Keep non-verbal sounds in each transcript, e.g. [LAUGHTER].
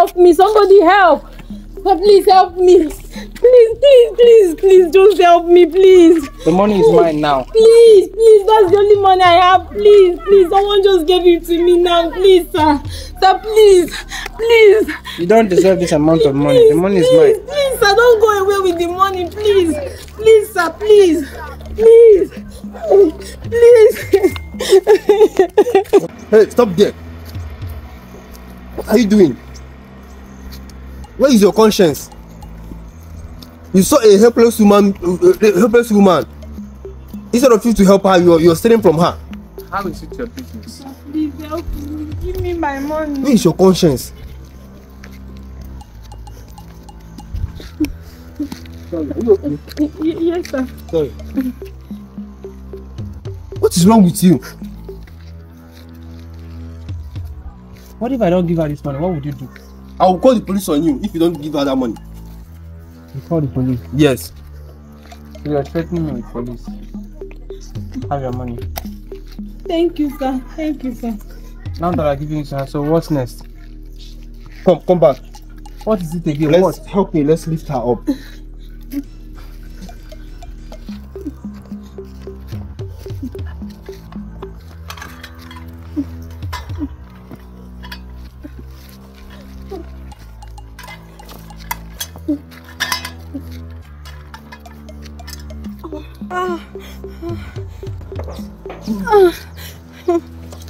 help me. Somebody help. Sir, please help me. Please, please, please, please, just help me, please. The money is mine now. Please, please, that's the only money I have. Please, please, someone just gave it to me now. Please, sir. Sir, please, please. You don't deserve this amount of money. The money is please, mine. Please, sir, don't go away with the money, please. Please, sir, please. Please. Please. Hey, stop there. What are you doing? Where is your conscience? You saw a helpless woman, a helpless woman. Instead of you to help her, you're, you're stealing from her. How is it your business? Please help me. Give me my money. Where is your conscience? Sorry, are you okay? Y- y- yes, sir. Sorry. What is wrong with you? What if I don't give her this money? What would you do? I will call the police on you if you don't give her that money. You call the police. Yes. You are threatening me with police. Have your money. Thank you, sir. Thank you, sir. Now that I give you to her, so what's next? Come, come back. What is it again? Let's What? help me. Let's lift her up. [LAUGHS]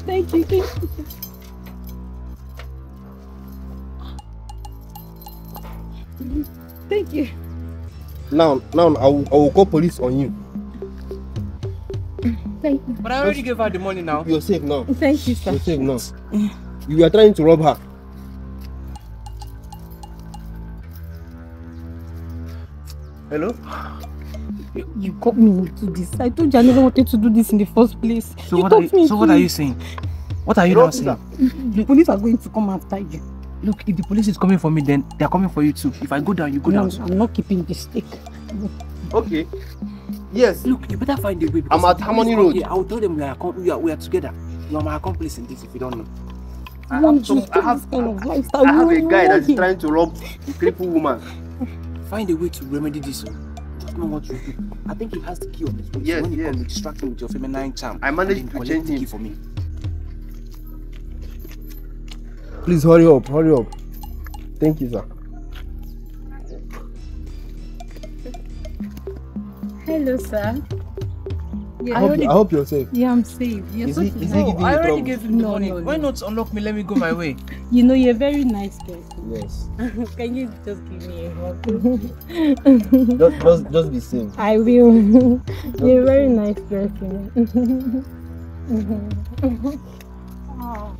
Thank you. Thank you. Thank you. Now, now I will, I will call police on you. Thank you. But I already gave her the money now. You're safe now. Thank you, sir. You're safe now. You are trying to rob her. Hello? You, you got me into this. I told you I never wanted to do this in the first place. So you what are you, so what are you saying? What are you now saying? The police are going to come after you. Look, if the police is coming for me, then they're coming for you too. If I go down, you go No, down. too. I'm not keeping this stick. Okay. Yes. Look, you better find a way. I'm at the Harmony Road. here, I will tell them we are, we are, we are together. You are my accomplice in this if you don't know. I have, some, I have? I a guy that is trying to rob a crippled woman. Find a way to remedy this. oh. Just know what to do. I think he has the key on his way. Yes, so when yes. come, you distract him with your feminine charm. I managed and to collect change the him. key for me. Please hurry up, hurry up. Thank you, sir. Hello, sir. Yeah, I hope, I hope you're safe. yeah, I'm safe. You're Is such he- a is nice- he giving you trouble? him the No, money. no, Why not unlock me? Let me go my way. You know, you're a very nice person. Yes. [LAUGHS] Can you just give me a hug? Just, just, just be safe. I will. you're a very nice person. oh.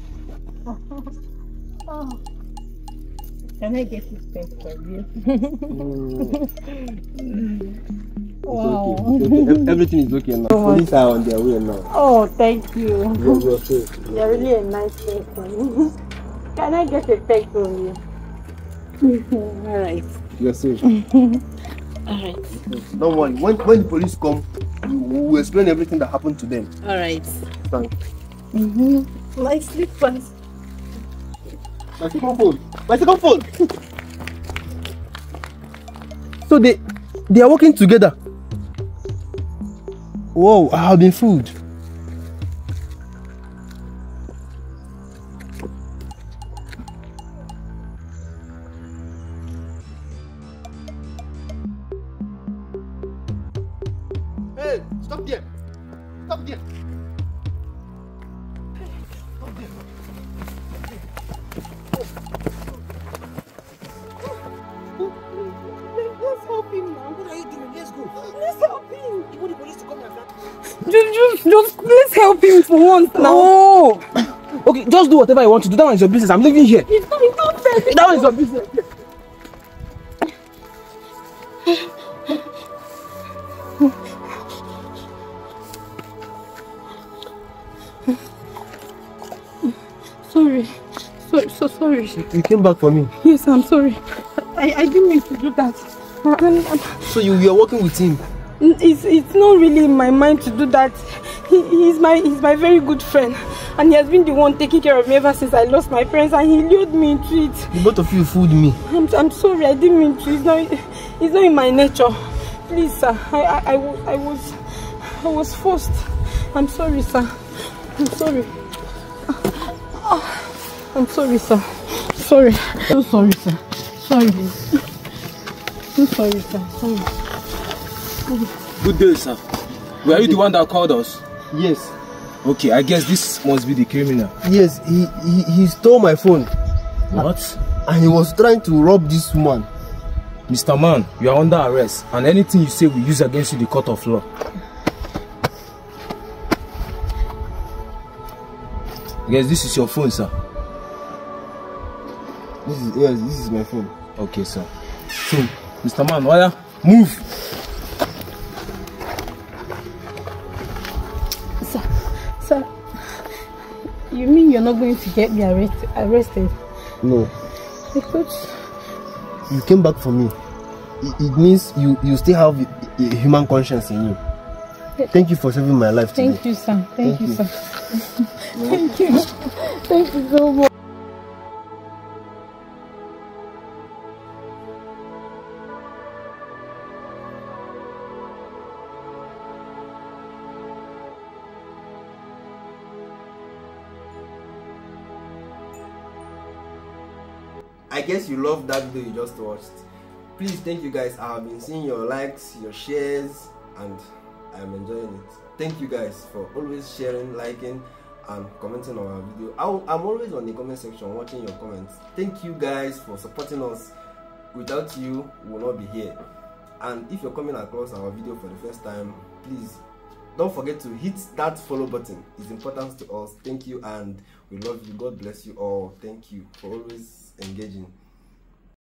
Oh. Can I get this pen from you? Mm. wow. Okay, okay. Everything is okay now. Police are on their way now. Oh, thank you. You're, you're safe. You're really a nice person. [LAUGHS] Can I get a text from you? Alright. You're safe. [LAUGHS] Alright. Don't worry. When, when the police come, we will explain everything that happened to them. Alright. Thank Mm-hmm. My slippers. My second phone. My second phone. so they they are working together. Whoa, I have been fooled. Hey, stop there. Stop there. Let's help him now. What are you doing? Let's go. Let's help him. You want the police to come and Just, just, just, let's help him for once now. No! Okay, just do whatever you want to do. That one is your business. I'm leaving here. It's not, it's not fair. That one is your business. [LAUGHS] So, so sorry. You came back for me. Yes, I'm sorry. I, I didn't mean to do that. So you, you are working with him. it's, it's not really in my mind to do that. he, he's my he's my very good friend and he has been the one taking care of me ever since I lost my parents and he lured me into it. The both of you fooled me. I'm, I'm sorry, I didn't mean to. It's not it's not in my nature. Please, sir. I I, I, was, I was I was forced. I'm sorry, sir. I'm sorry. Ah, ah. I'm sorry, sir. Sorry. So sorry, sir. Sorry. So sorry, sir. Sorry. Good day, sir. Were you the one that called us? Yes. Okay, I guess this must be the criminal. Yes, he, he, he stole my phone What? and he was trying to rob this woman. Mr. Man, you are under arrest and anything you say will use against you the court of law. Yes, this is your phone, sir. This is yes, this is my phone. Okay, sir. So, Mr. Man, Oya, move. Sir, sir, you mean you're not going to get me arrest, arrested? No, thought, you came back for me. It, it means you you still have a, a human conscience in you. Thank you for saving my life today. thank you, sir. Thank, Thank you, you. sir. [LAUGHS] thank you. Thank you so much. I guess you love that video you just watched. Please, thank you guys. I have been seeing your likes, your shares, and I'm enjoying it. Thank you guys for always sharing, liking, and commenting on our video. I'll, I'm always on the comment section watching your comments. Thank you guys for supporting us. Without you, we will not be here. And if you're coming across our video for the first time, please don't forget to hit that follow button. It's important to us. Thank you, and we love you. God bless you all. Thank you for always engaging.